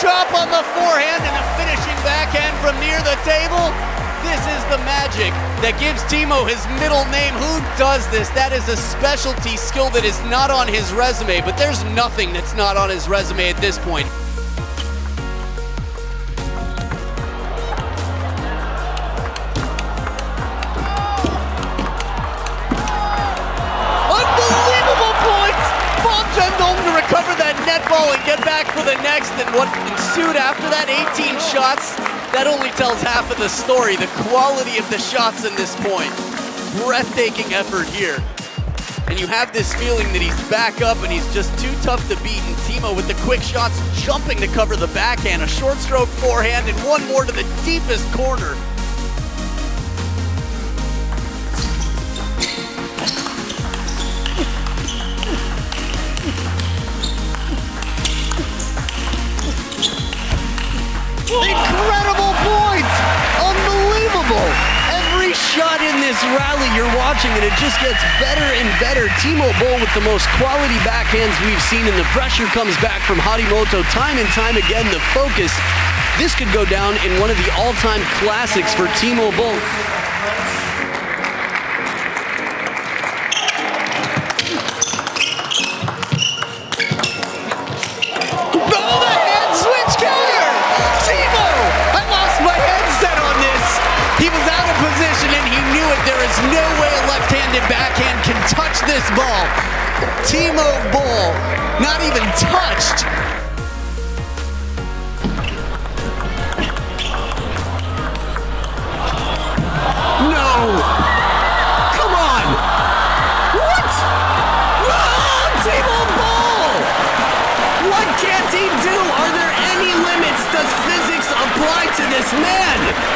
chop on the forehand and a finishing backhand from near the table. This is the magic that gives Timo his middle name. Who does this? That is a specialty skill that is not on his resume, but there's nothing that's not on his resume at this point. Get back for the next. And what ensued after that 18 shots, that only tells half of the story. The quality of the shots in this point. Breathtaking effort here. And you have this feeling that he's back up and he's just too tough to beat. And Timo with the quick shots jumping to cover the backhand, a short stroke forehand, and one more to the deepest corner. Incredible points! Unbelievable! Every shot in this rally you're watching and it just gets better and better. Timo Boll with the most quality backhands we've seen and the pressure comes back from Harimoto time and time again. The focus. This could go down in one of the all-time classics for Timo Boll. A left-handed backhand can touch this ball. Timo Boll, not even touched. No! Come on! What? Oh, Timo Boll! What can't he do? Are there any limits? Does physics apply to this man?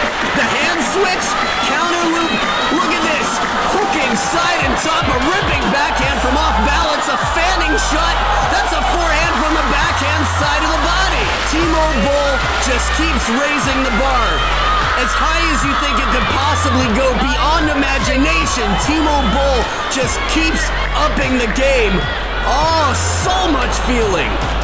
Just keeps raising the bar. As high as you think it could possibly go beyond imagination, Timo Boll just keeps upping the game. Oh, so much feeling.